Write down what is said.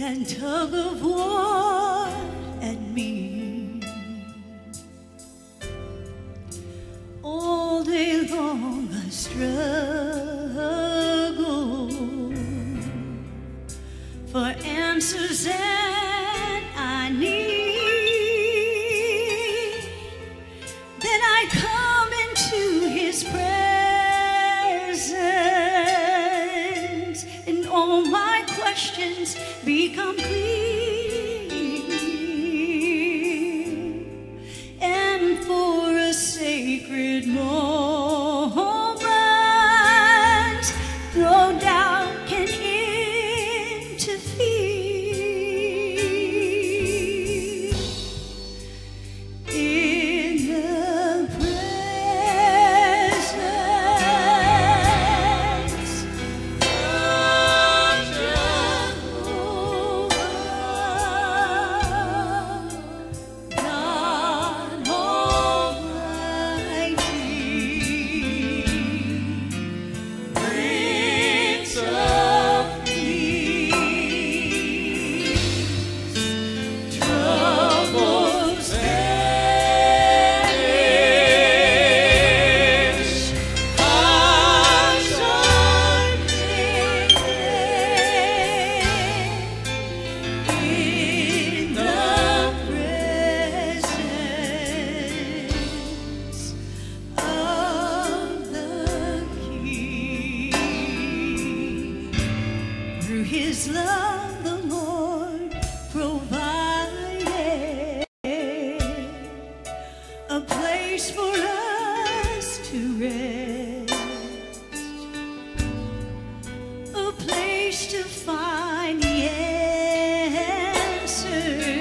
that tug of war at me. All day long I struggle for answers that I need. Then I come into His presence, become clear. Through his love the Lord provided a place for us to rest, a place to find the answer.